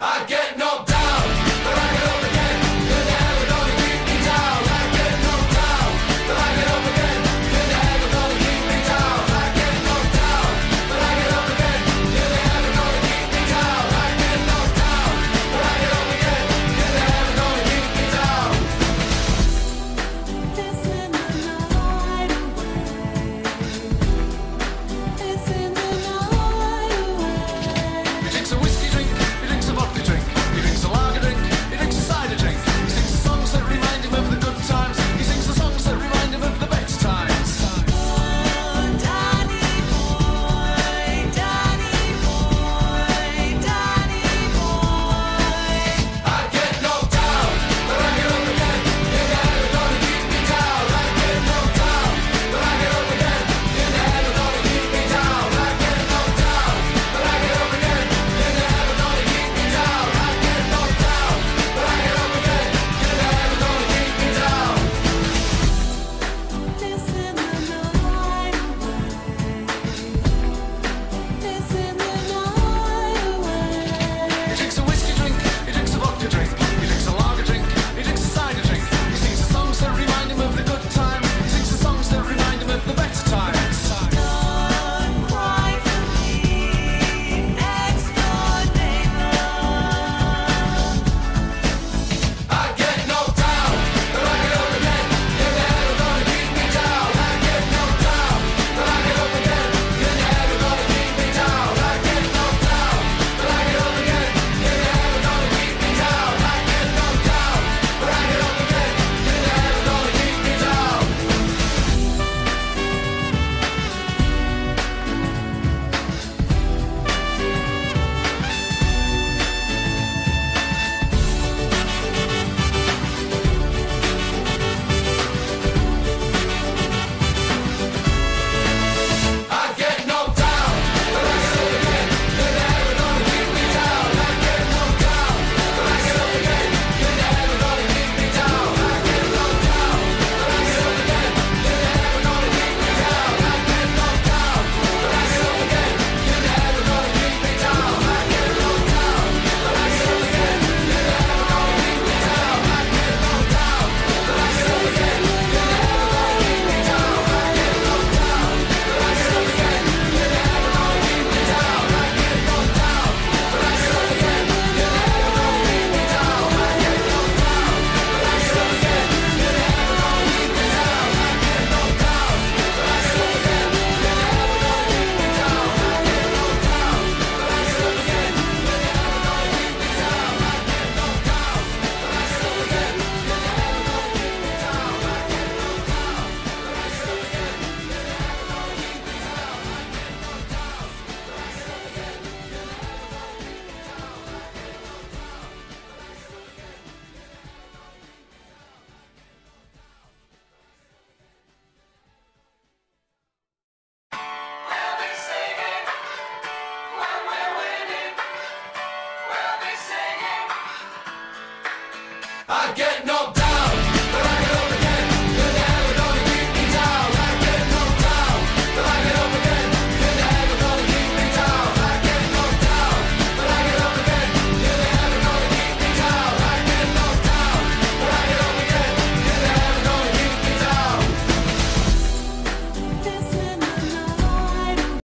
I get no. I get no